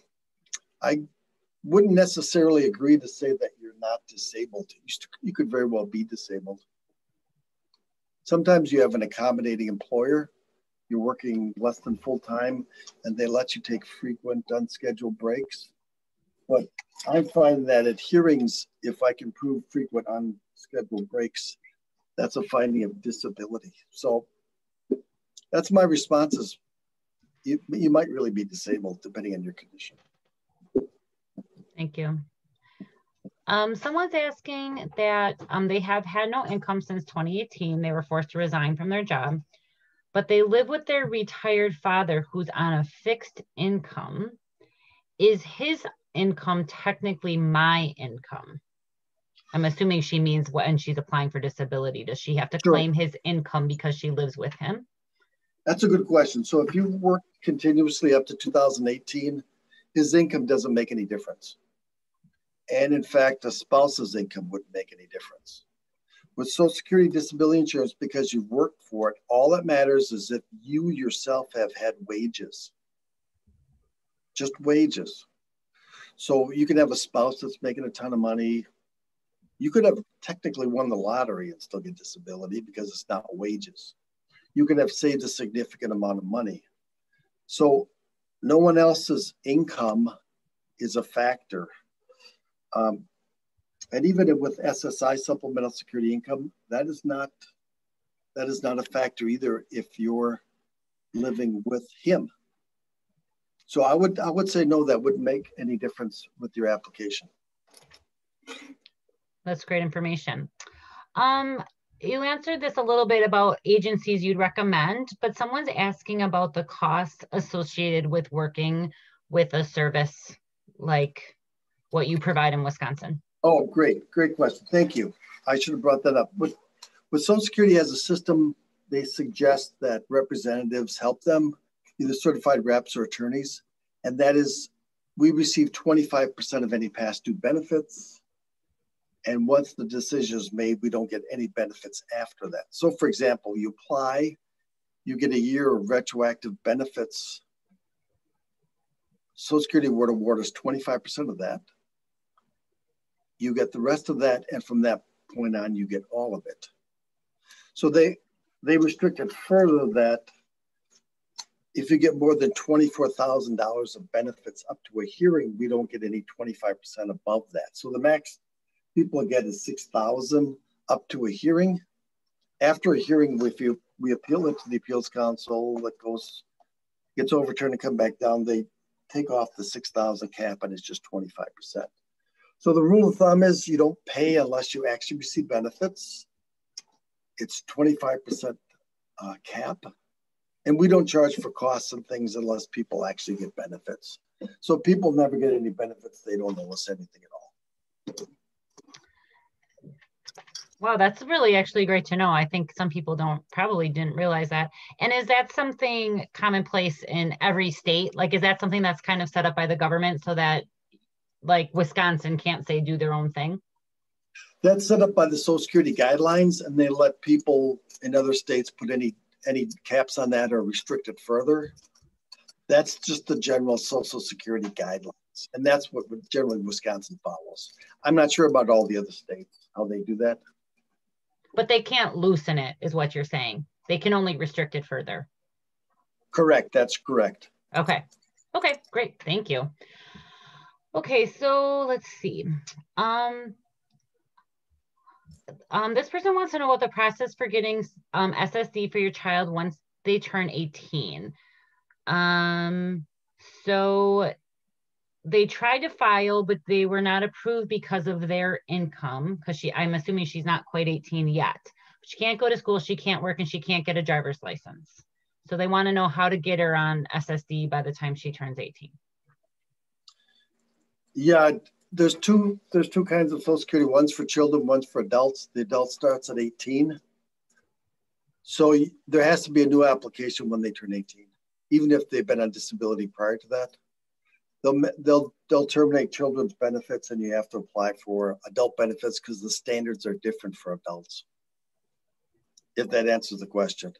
I wouldn't necessarily agree to say that you're not disabled. You could very well be disabled. Sometimes you have an accommodating employer, you're working less than full time, and they let you take frequent unscheduled breaks. But I find that at hearings, if I can prove frequent unscheduled breaks, that's a finding of disability. So that's my response is you, you might really be disabled depending on your condition. Thank you. Um, someone's asking that um, they have had no income since 2018. They were forced to resign from their job, but they live with their retired father who's on a fixed income. Is his income technically my income? I'm assuming she means when she's applying for disability. Does she have to sure. claim his income because she lives with him? That's a good question. So if you work continuously up to 2018, his income doesn't make any difference. And in fact, a spouse's income wouldn't make any difference. With Social Security disability insurance, because you've worked for it, all that matters is if you yourself have had wages, just wages. So you can have a spouse that's making a ton of money. You could have technically won the lottery and still get disability because it's not wages. You could have saved a significant amount of money. So no one else's income is a factor um, and even with SSI supplemental security income, that is not that is not a factor either if you're living with him. So I would I would say no, that wouldn't make any difference with your application. That's great information. Um, you answered this a little bit about agencies you'd recommend, but someone's asking about the costs associated with working with a service like what you provide in Wisconsin? Oh, great, great question. Thank you. I should have brought that up. With, with Social Security as a system, they suggest that representatives help them, either certified reps or attorneys. And that is, we receive 25% of any past due benefits. And once the decision is made, we don't get any benefits after that. So, for example, you apply, you get a year of retroactive benefits. Social Security would award us 25% of that you get the rest of that, and from that point on, you get all of it. So they they restricted further that if you get more than $24,000 of benefits up to a hearing, we don't get any 25% above that. So the max people get is 6,000 up to a hearing. After a hearing, if you, we appeal it to the appeals council, that goes, gets overturned and come back down, they take off the 6,000 cap and it's just 25%. So the rule of thumb is you don't pay unless you actually receive benefits. It's 25% uh, cap. And we don't charge for costs and things unless people actually get benefits. So people never get any benefits. They don't owe us anything at all. Wow, that's really actually great to know. I think some people don't probably didn't realize that. And is that something commonplace in every state? Like, is that something that's kind of set up by the government so that like Wisconsin can't say do their own thing? That's set up by the Social Security guidelines, and they let people in other states put any any caps on that or restrict it further. That's just the general Social Security guidelines, and that's what generally Wisconsin follows. I'm not sure about all the other states how they do that. But they can't loosen it, is what you're saying. They can only restrict it further. Correct. That's correct. Okay. Okay. Great. Thank you. Okay, so let's see. Um, um, this person wants to know what the process for getting um, SSD for your child once they turn 18. Um, so they tried to file, but they were not approved because of their income. Because she, I'm assuming she's not quite 18 yet. She can't go to school, she can't work, and she can't get a driver's license. So they want to know how to get her on SSD by the time she turns 18. Yeah, there's two there's two kinds of Social Security. One's for children, one's for adults. The adult starts at 18. So there has to be a new application when they turn 18, even if they've been on disability prior to that. They'll they'll they'll terminate children's benefits, and you have to apply for adult benefits because the standards are different for adults. If that answers the question.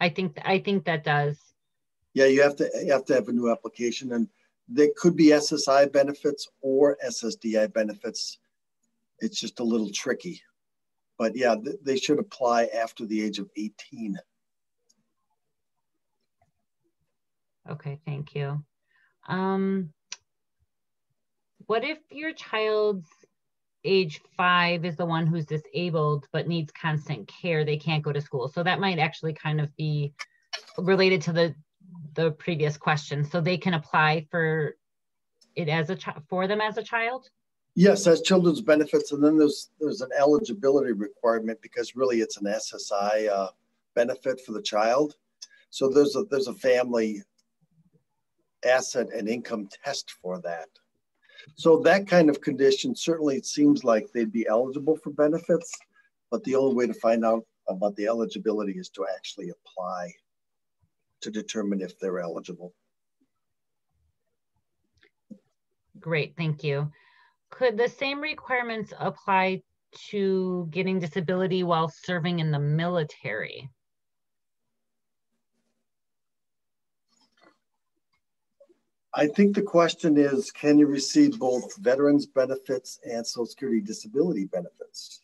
I think I think that does. Yeah, you have to you have to have a new application, and there could be SSI benefits or SSDI benefits. It's just a little tricky, but yeah, th- they should apply after the age of 18. Okay, thank you. Um, what if your child's age five is the one who's disabled but needs constant care? They can't go to school. So that might actually kind of be related to the the previous question. So they can apply for it as a for them as a child. Yes, as children's benefits, and then there's there's an eligibility requirement because really it's an SSI uh, benefit for the child. So there's a there's a family asset and income test for that. So that kind of condition certainly it seems like they'd be eligible for benefits, but the only way to find out about the eligibility is to actually apply to determine if they're eligible. Great, thank you. Could the same requirements apply to getting disability while serving in the military? I think the question is, can you receive both veterans benefits and Social Security disability benefits?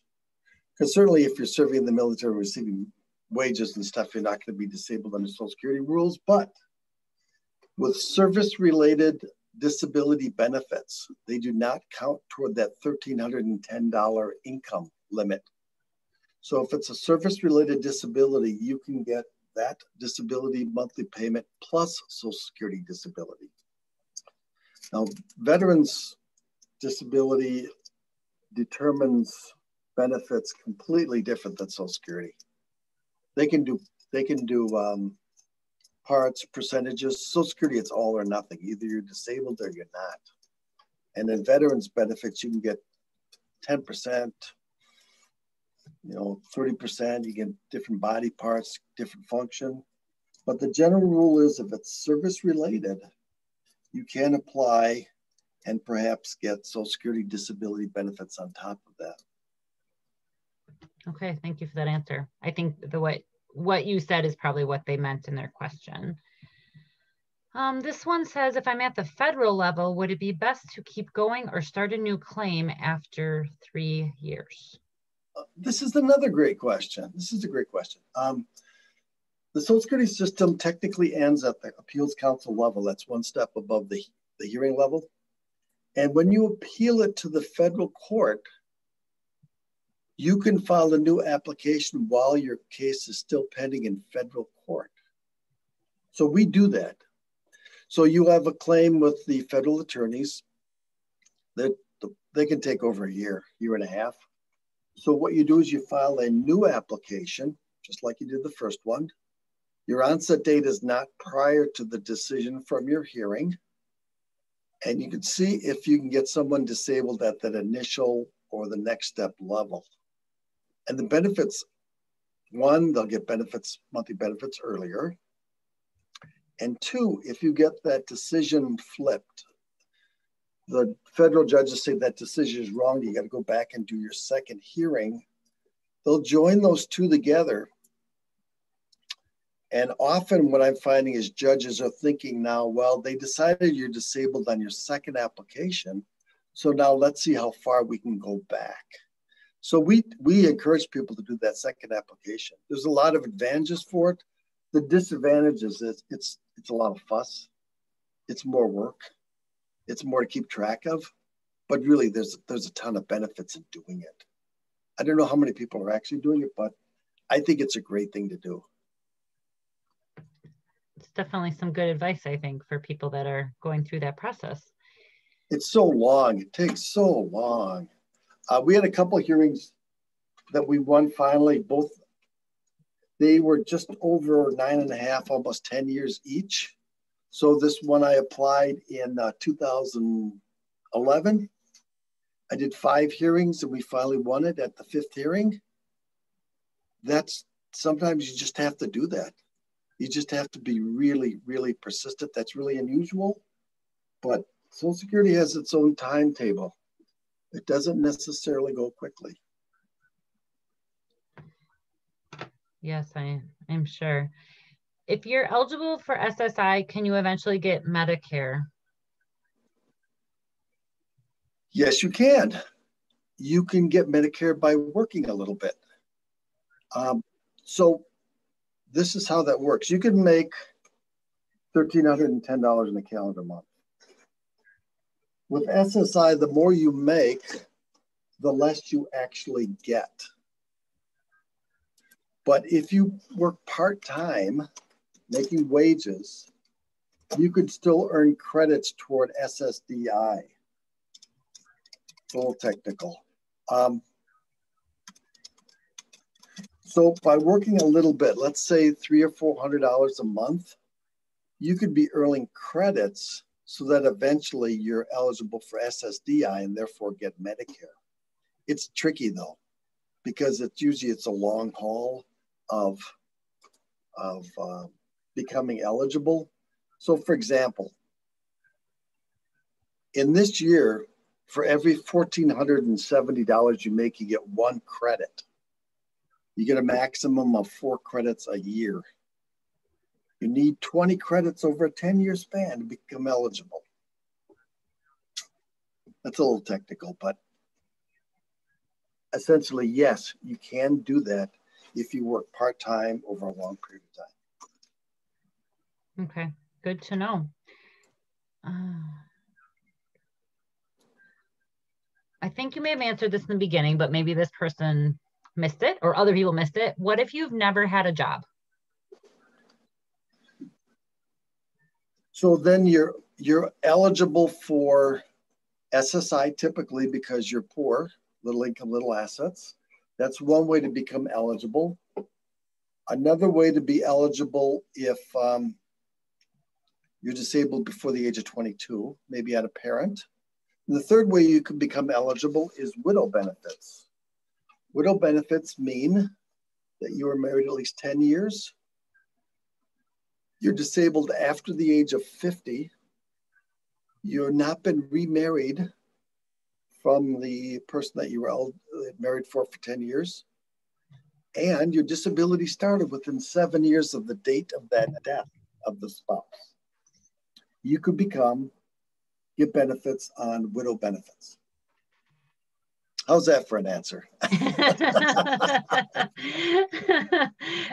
Because certainly if you're serving in the military receiving wages and stuff, you're not going to be disabled under Social Security rules. But with service-related disability benefits, they do not count toward that $1,310 income limit. So if it's a service-related disability, you can get that disability monthly payment plus Social Security disability. Now, veterans disability determines benefits completely different than Social Security. They can do they can do um, parts, percentages. Social Security, it's all or nothing. Either you're disabled or you're not. And in veterans benefits, you can get 10%, you know, 30%, you get different body parts, different function. But the general rule is if it's service related, you can apply and perhaps get Social Security disability benefits on top of that. Okay, thank you for that answer. I think the what what you said is probably what they meant in their question. Um, this one says, if I'm at the federal level, would it be best to keep going or start a new claim after three years? Uh, this is another great question. This is a great question. Um, the Social Security system technically ends at the appeals council level. That's one step above the, the hearing level. And when you appeal it to the federal court, you can file a new application while your case is still pending in federal court. So we do that. So you have a claim with the federal attorneys that they can take over a year, year and a half. So what you do is you file a new application, just like you did the first one. Your onset date is not prior to the decision from your hearing. And you can see if you can get someone disabled at that initial or the next step level. And the benefits, one, they'll get benefits, monthly benefits earlier. And two, if you get that decision flipped, the federal judges say that decision is wrong, you got to go back and do your second hearing. They'll join those two together and often what I'm finding is judges are thinking now, well, they decided you're disabled on your second application. So now let's see how far we can go back. So we we encourage people to do that second application. There's a lot of advantages for it. The disadvantages is it's it's a lot of fuss. It's more work. It's more to keep track of. But really there's there's a ton of benefits in doing it. I don't know how many people are actually doing it, but I think it's a great thing to do it's definitely some good advice, I think, for people that are going through that process. It's so long. It takes so long. Uh, we had a couple hearings that we won finally. Both they were just over nine and a half, almost 10 years each. So this one I applied in uh, 2011. I did five hearings and we finally won it at the fifth hearing. That's sometimes you just have to do that. You just have to be really, really persistent. That's really unusual. But Social Security has its own timetable. It doesn't necessarily go quickly. Yes, I am sure. if you're eligible for SSI, can you eventually get Medicare? Yes, you can. You can get Medicare by working a little bit. Um, so this is how that works. You can make $1,310 in a calendar month. With SSI, the more you make, the less you actually get. But if you work part time, making wages, you could still earn credits toward SSDI. a little technical. Um, so by working a little bit, let's say three or four hundred dollars a month, you could be earning credits so that eventually you're eligible for SSDI and therefore get Medicare. It's tricky though, because it's usually it's a long haul of of uh, becoming eligible. So, for example, in this year, for every $1,470 you make, you get one credit. You get a maximum of four credits a year. You need 20 credits over a 10 year span to become eligible. That's a little technical, but essentially, yes, you can do that if you work part time over a long period of time. Okay, good to know. Uh, I think you may have answered this in the beginning, but maybe this person missed it or other people missed it. What if you've never had a job? So then you're you're eligible for SSI typically because you're poor, little income, little assets. That's one way to become eligible. Another way to be eligible if um, you're disabled before the age of 22, maybe had a parent. And the third way you can become eligible is widow benefits. Widow benefits mean that you were married at least 10 years. You're disabled after the age of 50. You've not been remarried from the person that you were uh, married for for 10 years. And your disability started within seven years of the date of that death of the spouse. You could become, get benefits on widow benefits. How's that for an answer? [laughs] [laughs]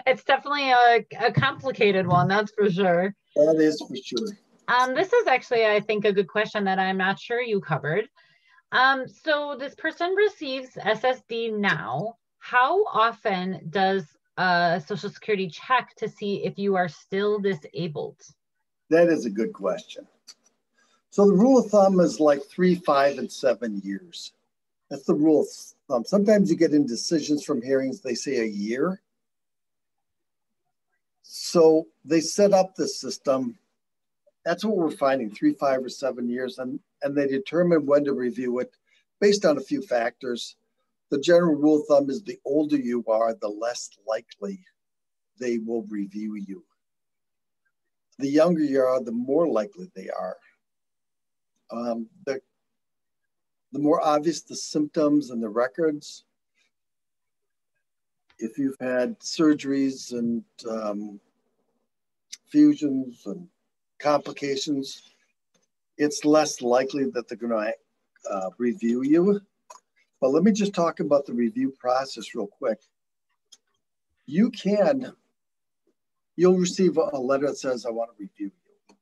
it's definitely a, a complicated one, that's for sure. That is for sure. Um, this is actually, I think, a good question that I'm not sure you covered. Um, so this person receives SSD now. How often does a Social Security check to see if you are still disabled? That is a good question. So the rule of thumb is like three, five, and seven years. That's the rule of thumb. Sometimes you get in decisions from hearings, they say a year. So they set up this system. That's what we're finding three, five, or seven years. And and they determine when to review it based on a few factors. The general rule of thumb is the older you are, the less likely they will review you. The younger you are, the more likely they are. Um, the, the more obvious the symptoms and the records, if you've had surgeries and um, fusions and complications, it's less likely that they're going to uh, review you. But let me just talk about the review process real quick. You can, you'll receive a letter that says, I want to review you,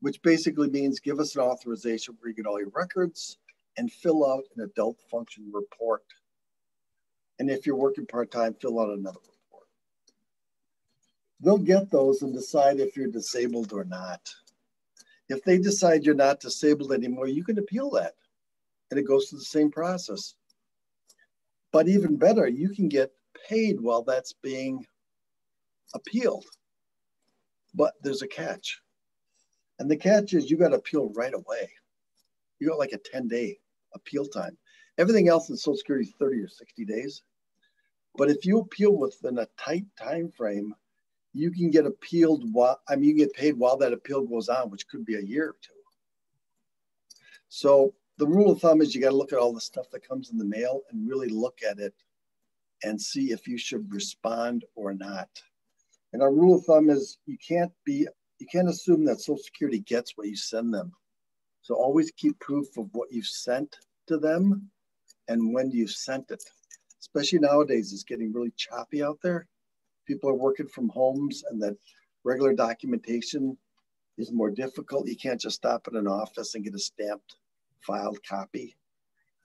which basically means give us an authorization where you get all your records and fill out an adult function report. And if you're working part time, fill out another report. They'll get those and decide if you're disabled or not. If they decide you're not disabled anymore, you can appeal that and it goes through the same process. But even better, you can get paid while that's being appealed. But there's a catch. And the catch is you got to appeal right away. You got like a 10 day appeal time. Everything else in Social Security is 30 or 60 days. But if you appeal within a tight time frame, you can get appealed while I mean you get paid while that appeal goes on, which could be a year or two. So the rule of thumb is you got to look at all the stuff that comes in the mail and really look at it and see if you should respond or not. And our rule of thumb is you can't be you can't assume that Social Security gets what you send them. So always keep proof of what you've sent to them and when you sent it. Especially nowadays, it's getting really choppy out there. People are working from homes and that regular documentation is more difficult. You can't just stop at an office and get a stamped filed copy.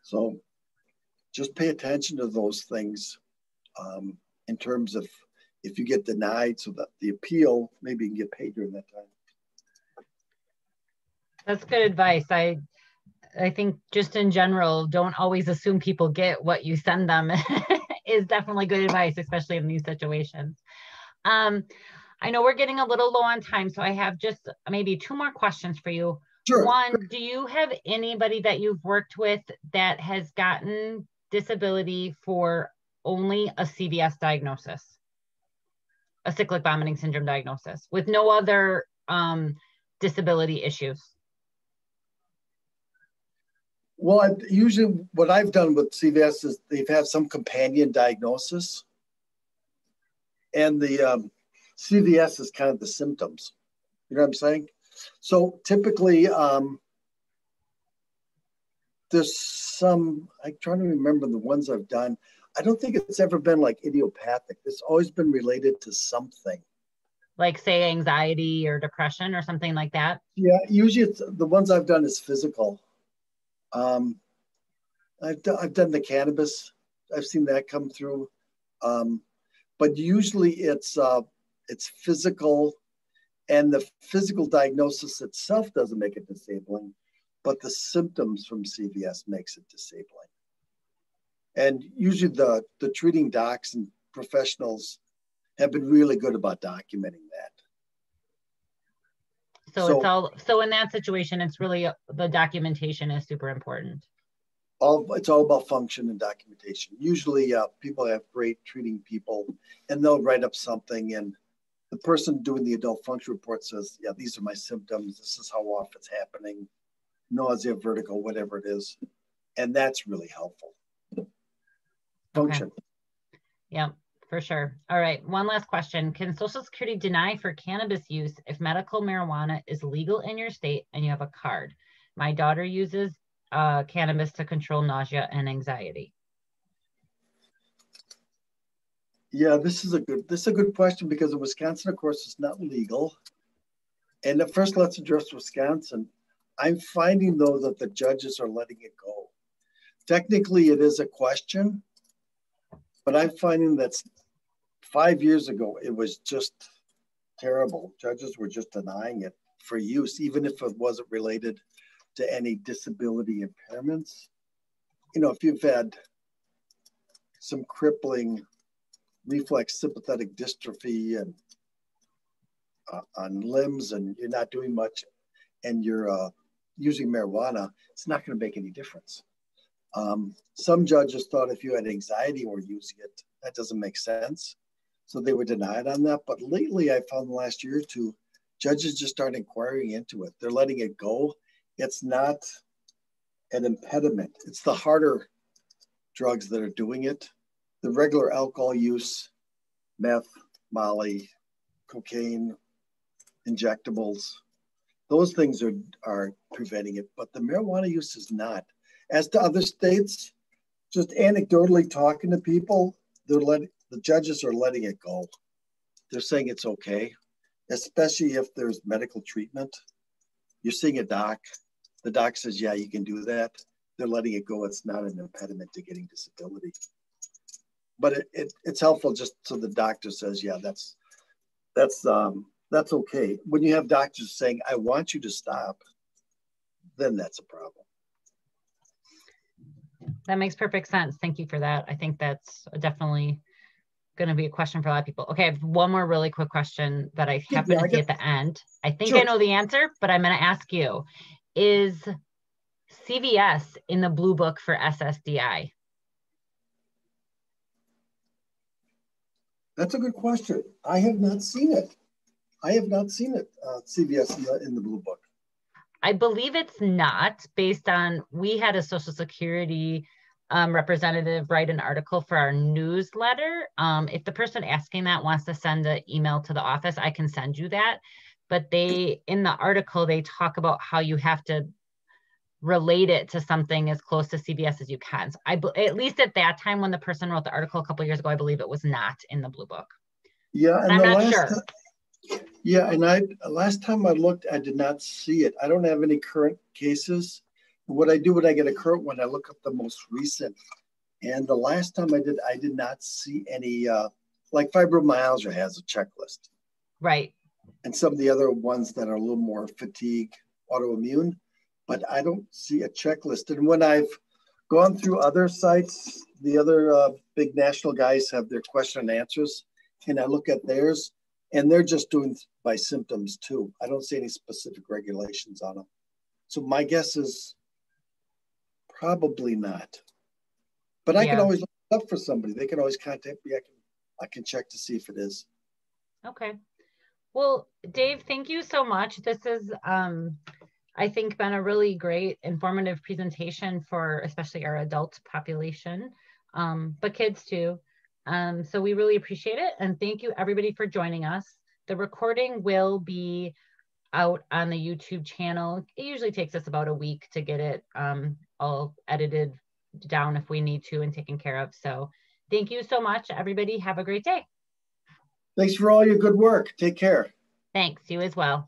So just pay attention to those things um, in terms of if you get denied so that the appeal, maybe you can get paid during that time. That's good advice. I I think just in general, don't always assume people get what you send them [laughs] is definitely good advice, especially in these situations. Um, I know we're getting a little low on time, so I have just maybe two more questions for you. Sure. One, do you have anybody that you've worked with that has gotten disability for only a CVS diagnosis, a cyclic vomiting syndrome diagnosis, with no other um, disability issues? Well, I, usually what I've done with CVS is they've had some companion diagnosis, and the um, CVS is kind of the symptoms. You know what I'm saying? So typically, um, there's some. I'm trying to remember the ones I've done. I don't think it's ever been like idiopathic. It's always been related to something. Like say anxiety or depression or something like that. Yeah, usually it's the ones I've done is physical. Um, I've, done, I've done the cannabis. I've seen that come through. Um, but usually it's uh, it's physical, and the physical diagnosis itself doesn't make it disabling, but the symptoms from CVS makes it disabling. And usually the the treating docs and professionals have been really good about documenting that. So, so, it's all so in that situation, it's really the documentation is super important. All it's all about function and documentation. Usually, uh, people have great treating people, and they'll write up something, and the person doing the adult function report says, "Yeah, these are my symptoms. This is how often it's happening, nausea, vertigo, whatever it is," and that's really helpful. Function. Okay. Yeah for sure. All right, one last question. Can Social Security deny for cannabis use if medical marijuana is legal in your state and you have a card? My daughter uses uh, cannabis to control nausea and anxiety. Yeah, this is a good this is a good question because in Wisconsin, of course, it's not legal. And at first, let's address Wisconsin. I'm finding though that the judges are letting it go. Technically, it is a question, but I'm finding that five years ago, it was just terrible. Judges were just denying it for use, even if it wasn't related to any disability impairments. You know, if you've had some crippling reflex sympathetic dystrophy and uh, on limbs and you're not doing much and you're uh, using marijuana, it's not going to make any difference. Um, some judges thought if you had anxiety or using it, that doesn't make sense. So they were denied on that. But lately, I found the last year or two, judges just start inquiring into it. They're letting it go. It's not an impediment, it's the harder drugs that are doing it. The regular alcohol use, meth, molly, cocaine, injectables, those things are, are preventing it, but the marijuana use is not. As to other states, just anecdotally talking to people, they're letting the judges are letting it go. They're saying it's okay, especially if there's medical treatment. You're seeing a doc. The doc says, yeah, you can do that. They're letting it go. It's not an impediment to getting disability. But it, it it's helpful just so the doctor says, yeah, that's that's um, that's okay. When you have doctors saying, I want you to stop, then that's a problem. That makes perfect sense. Thank you for that. I think that's definitely going to be a question for a lot of people. Okay, I have one more really quick question that I happen yeah, to see at the end. I think sure. I know the answer, but I'm going to ask you: Is CVS in the blue book for SSDI? That's a good question. I have not seen it. I have not seen it. Uh, CVS in the, in the blue book. I believe it's not based on we had a Social Security um, representative write an article for our newsletter. Um, if the person asking that wants to send an email to the office, I can send you that. But they, in the article, they talk about how you have to relate it to something as close to CVS as you can. So I, at least at that time when the person wrote the article a couple years ago, I believe it was not in the blue book. Yeah, and I'm the not last sure. yeah, and I last time I looked, I did not see it. I don't have any current cases. What I do when I get a current one, I look up the most recent. And the last time I did, I did not see any. Uh, like fibromyalgia has a checklist, Right. and some of the other ones that are a little more fatigue, autoimmune, but I don't see a checklist. And when I've gone through other sites, the other uh, big national guys have their question and answers, and I look at theirs, and they're just doing by symptoms too. I don't see any specific regulations on them. So my guess is probably not. But I can always look up for somebody. They can always contact me. I can I can check to see if it is. Okay. Well, Dave, thank you so much. This is, um, I think, been a really great informative presentation for especially our adult population, um, but kids too. Um, so we really appreciate it. And thank you everybody for joining us. The recording will be out on the YouTube channel. It usually takes us about a week to get it um, all edited down if we need to and taken care of. So thank you so much, everybody. Have a great day. Thanks for all your good work. Take care. Thanks. You as well.